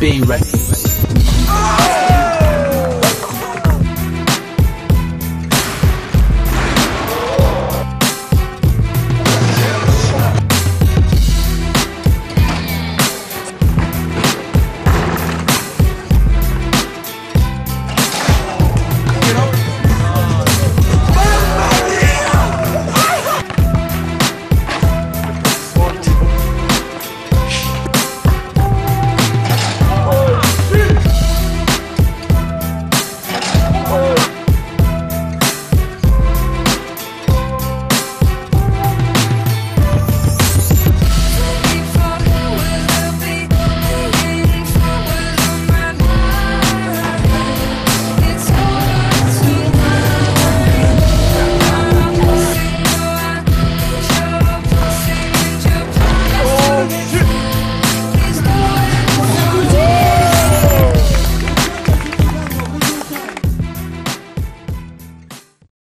be ready.